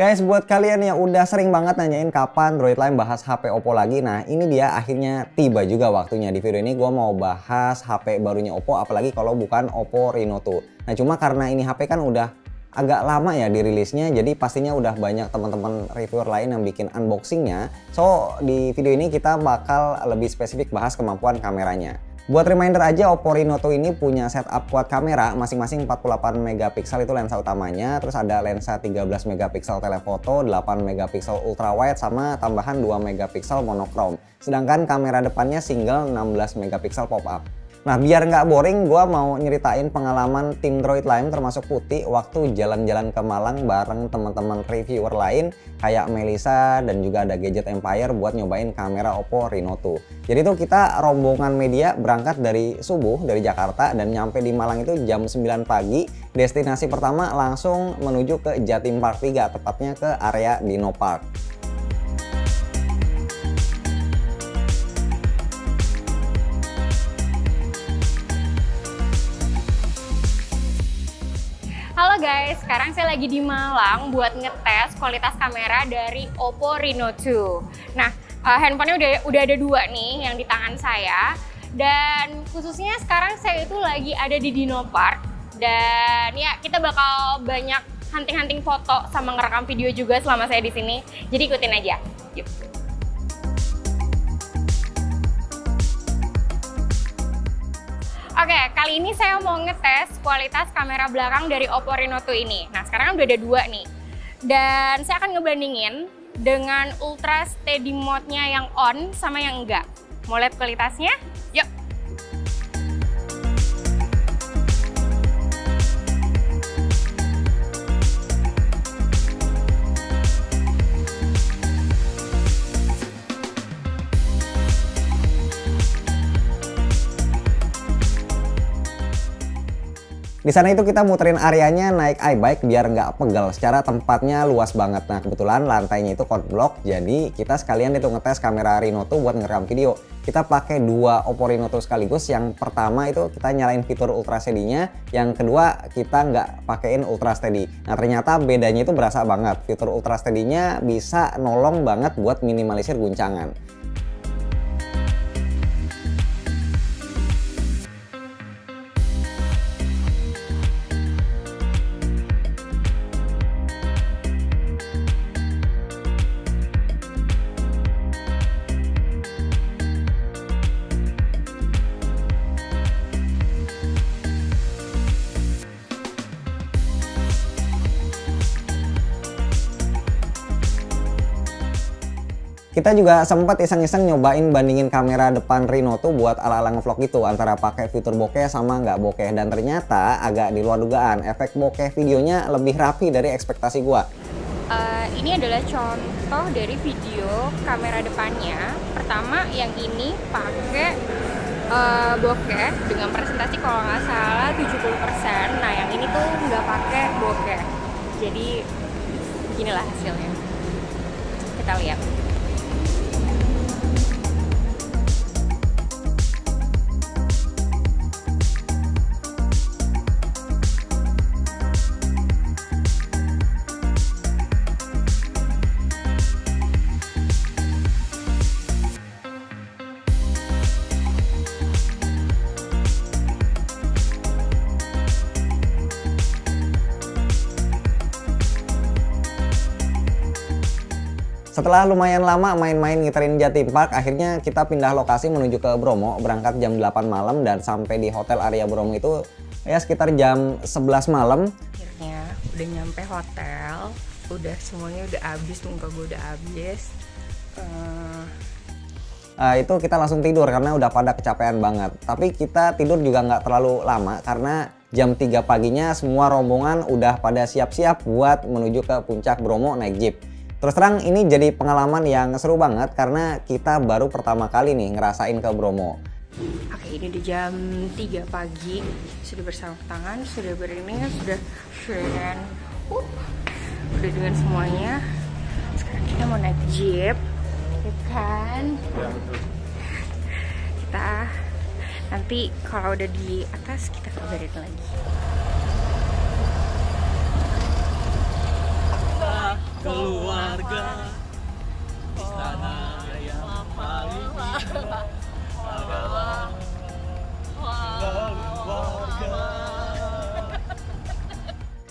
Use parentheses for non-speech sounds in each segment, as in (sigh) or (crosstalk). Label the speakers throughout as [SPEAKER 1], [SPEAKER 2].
[SPEAKER 1] Guys, buat kalian yang udah sering banget nanyain kapan Droid Line bahas HP Oppo lagi, nah ini dia akhirnya tiba juga waktunya. Di video ini gue mau bahas HP barunya Oppo, apalagi kalau bukan Oppo Reno 2. Nah cuma karena ini HP kan udah agak lama ya dirilisnya, jadi pastinya udah banyak teman-teman reviewer lain yang bikin unboxingnya. So di video ini kita bakal lebih spesifik bahas kemampuan kameranya. Buat reminder aja Oppo Reno 2 ini punya setup quad kamera masing-masing 48 megapiksel itu lensa utamanya, terus ada lensa 13 megapiksel telefoto, 8 megapiksel ultrawide sama tambahan 2 megapiksel monokrom. Sedangkan kamera depannya single 16 megapiksel pop-up. Nah biar nggak boring, gue mau nyeritain pengalaman tim Droid Lime termasuk Putih waktu jalan-jalan ke Malang bareng teman-teman reviewer lain kayak Melisa dan juga ada Gadget Empire buat nyobain kamera Oppo Reno 2. Jadi tuh kita rombongan media berangkat dari subuh dari Jakarta dan nyampe di Malang itu jam 9 pagi. Destinasi pertama langsung menuju ke Jatim Park 3, tepatnya ke area Dino Park.
[SPEAKER 2] Sekarang saya lagi di Malang buat ngetes kualitas kamera dari Oppo Reno 2. Nah, uh, handphonenya udah udah ada dua nih yang di tangan saya. Dan khususnya sekarang saya itu lagi ada di Dino Park. Dan ya kita bakal banyak hunting-hunting foto sama ngerekam video juga selama saya di sini. Jadi ikutin aja. Yuk. Oke, kali ini saya mau ngetes kualitas kamera belakang dari Oppo Reno 2 ini. Nah, sekarang udah ada dua nih. Dan saya akan ngebandingin dengan Ultra Steady Mode-nya yang on sama yang enggak. Mau lihat kualitasnya?
[SPEAKER 1] Di sana itu kita muterin areanya naik iBike biar nggak pegel. Secara tempatnya luas banget. Nah kebetulan lantainya itu code block, jadi kita sekalian itu ngetes kamera Reno tuh buat ngerekam video. Kita pakai dua Oppo Reno tuh sekaligus. Yang pertama itu kita nyalain fitur Ultra Steady-nya, yang kedua kita nggak pakein Ultra Steady. Nah ternyata bedanya itu berasa banget. Fitur Ultra Steady-nya bisa nolong banget buat minimalisir guncangan. Kita juga sempat iseng-iseng nyobain bandingin kamera depan Reno tuh buat ala-ala ngevlog gitu antara pakai fitur bokeh sama nggak bokeh dan ternyata agak di luar dugaan efek bokeh videonya lebih rapi dari ekspektasi gua.
[SPEAKER 2] Uh, ini adalah contoh dari video kamera depannya. Pertama yang ini pakai uh, bokeh dengan presentasi kalau nggak salah 70%. Nah yang ini tuh nggak pakai bokeh. Jadi beginilah hasilnya. Kita lihat.
[SPEAKER 1] Setelah lumayan lama main-main ngiterin Jatim Park, akhirnya kita pindah lokasi menuju ke Bromo, berangkat jam 8 malam dan sampai di Hotel Arya Bromo itu ya sekitar jam 11 malam.
[SPEAKER 2] Akhirnya udah nyampe hotel, udah semuanya udah habis, muka gue udah habis. Uh...
[SPEAKER 1] Uh, itu kita langsung tidur karena udah pada kecapean banget. Tapi kita tidur juga nggak terlalu lama karena jam 3 paginya semua rombongan udah pada siap-siap buat menuju ke puncak Bromo naik jeep. Terus terang ini jadi pengalaman yang seru banget karena kita baru pertama kali nih ngerasain ke Bromo.
[SPEAKER 2] Oke ini di jam 3 pagi sudah bersama tangan, sudah beriringan, sudah dengan uh, udah dengan semuanya. Sekarang kita mau naik jeep, ya kan? Kita nanti kalau udah di atas kita kabarin lagi.
[SPEAKER 3] keluarga istana yang paling adalah keluarga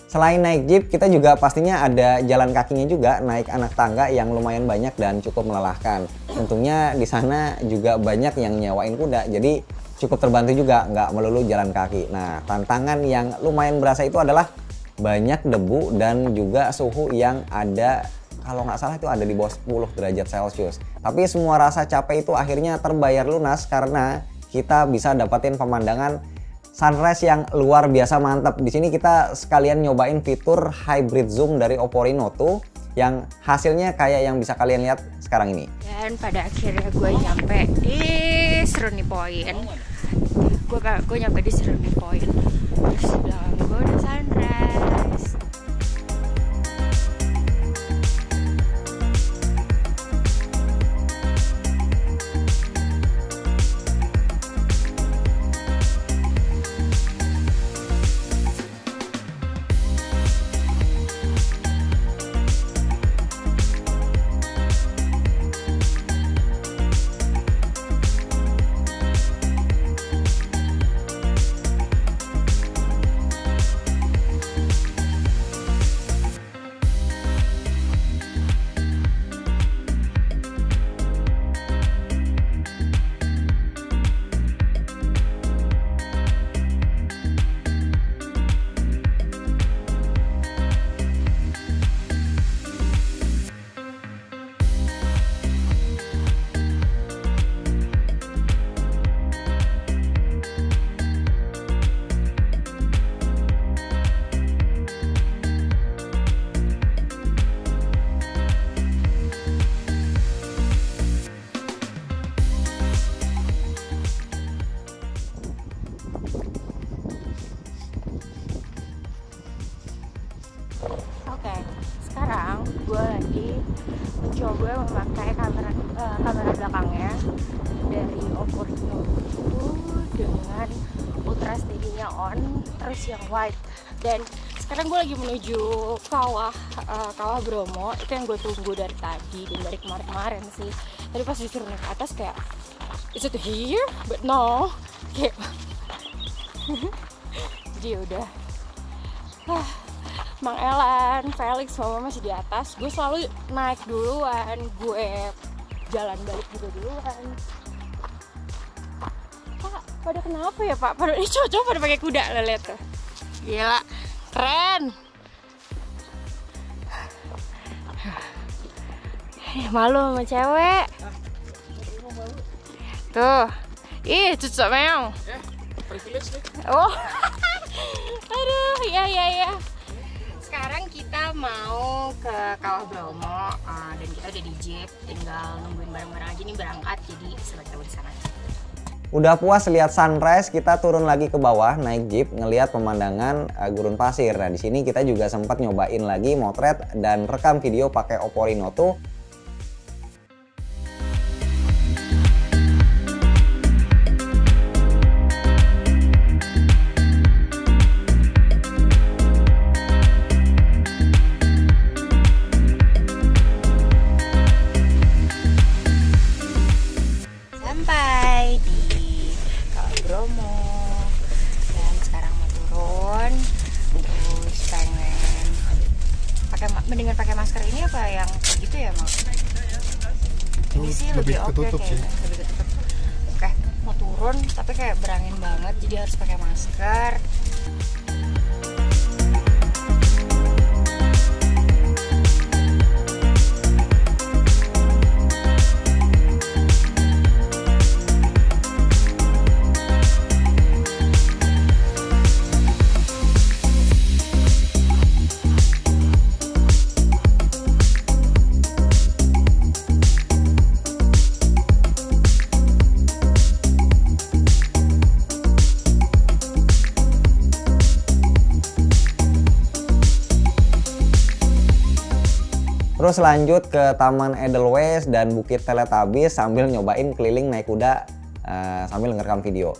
[SPEAKER 1] Selain naik jeep, kita juga pastinya ada jalan kakinya juga, naik anak tangga yang lumayan banyak dan cukup melelahkan. Tentunya di sana juga banyak yang nyewain kuda, jadi cukup terbantu juga nggak melulu jalan kaki. Nah, tantangan yang lumayan berasa itu adalah banyak debu dan juga suhu yang ada kalau nggak salah itu ada di bawah 10 derajat Celcius. Tapi semua rasa capek itu akhirnya terbayar lunas karena kita bisa dapetin pemandangan sunrise yang luar biasa mantap. Di sini kita sekalian nyobain fitur hybrid zoom dari Oppo Reno 2 yang hasilnya kayak yang bisa kalian lihat sekarang ini.
[SPEAKER 2] Dan pada akhirnya gue nyampe di Seruni Point. Gue gue nyampe di Seruni Point. Terus belakang gue udah sunrise. Yang wide. Dan sekarang gue lagi menuju kawah eh, kawah Bromo, itu yang gue tunggu dari tadi dan dari kemarin-kemarin sih. Tadi pas disuruh naik ke atas kayak is it here? But no, (laughs) kayak (laughs) jadi udah. Ah, Mang Elan, Felix, mama masih di atas. Gue selalu naik duluan, gue jalan balik juga duluan. Pak, pada kenapa ya Pak? Pada ini cocok pada pakai kuda lo lihat tuh. Gila, keren. Eh, malu sama cewek. Tuh, ih cucok meong. Oh, (laughs) aduh, ya ya ya sekarang kita mau ke Kawah Bromo uh, dan kita udah di jeep tinggal nungguin barang-barang aja nih berangkat jadi sampai ketemu di sana
[SPEAKER 1] Udah puas lihat sunrise, kita turun lagi ke bawah naik jeep ngelihat pemandangan uh, gurun pasir. Nah, di sini kita juga sempat nyobain lagi motret dan rekam video pakai Oppo
[SPEAKER 2] Reno2 apa yang kayak gitu ya mak? Ini sih lebih,
[SPEAKER 3] lebih
[SPEAKER 2] oke
[SPEAKER 3] ketutup sih.
[SPEAKER 2] kayaknya lebih ketutup. Oke mau turun tapi kayak berangin banget jadi harus pakai masker
[SPEAKER 1] Terus lanjut ke Taman Edelweiss dan Bukit Teletabis sambil nyobain keliling naik kuda eh, sambil ngerekam video.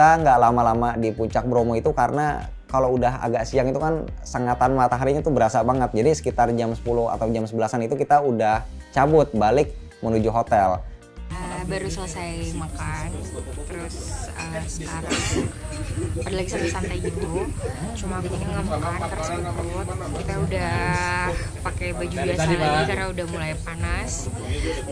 [SPEAKER 1] Kita nggak lama-lama di puncak Bromo itu karena kalau udah agak siang itu kan sengatan mataharinya tuh berasa banget. Jadi sekitar jam 10 atau jam 11-an itu kita udah cabut balik menuju hotel.
[SPEAKER 2] Uh, baru selesai makan, terus uh, sekarang pada lagi santai-santai gitu. Cuma begini nggak makan terus perut. Kita udah pakai baju biasa lagi karena udah mulai panas.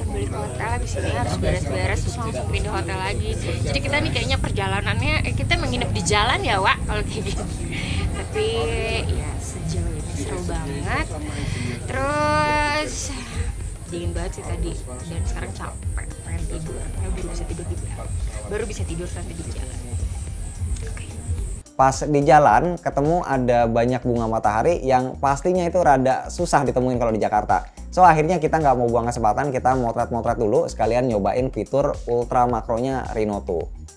[SPEAKER 2] Balik ke hotel habis ini harus beres-beres terus langsung pindah hotel lagi. Jadi kita nih kayaknya perjalanannya eh, kita menginap di jalan ya, Wak, kalau kayak gitu. Tapi ya sejauh ini seru banget. Terus dingin banget sih tadi dan sekarang capek pengen tidur karena baru bisa tidur di baru bisa tidur sampai di jalan
[SPEAKER 1] Pas di jalan ketemu ada banyak bunga matahari yang pastinya itu rada susah ditemuin kalau di Jakarta. So akhirnya kita nggak mau buang kesempatan, kita motret-motret dulu sekalian nyobain fitur ultra makronya Reno 2.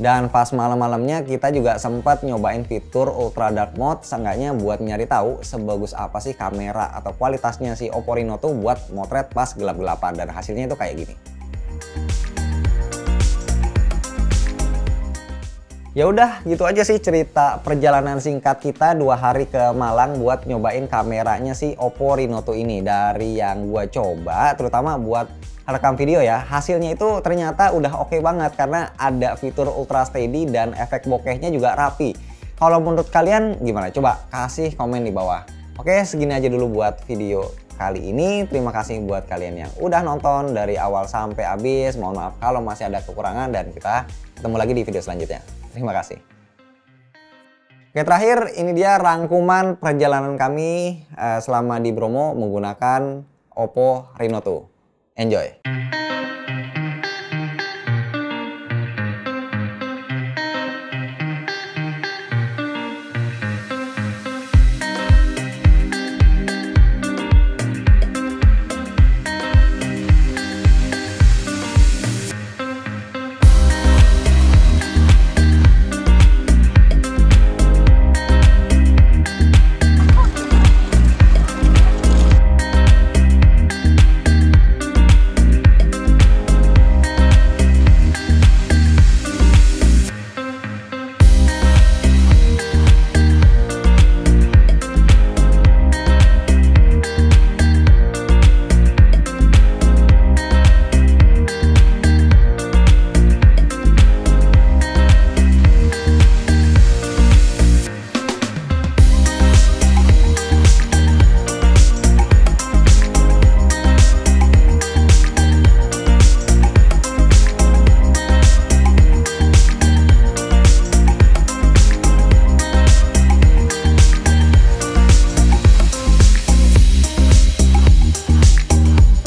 [SPEAKER 1] Dan pas malam-malamnya kita juga sempat nyobain fitur Ultra Dark Mode seenggaknya buat nyari tahu sebagus apa sih kamera atau kualitasnya si Oppo Reno tuh buat motret pas gelap-gelapan dan hasilnya itu kayak gini. Ya udah gitu aja sih cerita perjalanan singkat kita dua hari ke Malang buat nyobain kameranya si Oppo Reno 2 ini dari yang gua coba terutama buat rekam video ya, hasilnya itu ternyata udah oke okay banget karena ada fitur ultra steady dan efek bokehnya juga rapi. Kalau menurut kalian gimana? Coba kasih komen di bawah. Oke, segini aja dulu buat video kali ini. Terima kasih buat kalian yang udah nonton dari awal sampai habis. Mohon maaf kalau masih ada kekurangan dan kita ketemu lagi di video selanjutnya. Terima kasih. Oke terakhir ini dia rangkuman perjalanan kami uh, selama di Bromo menggunakan Oppo Reno 2. Enjoy!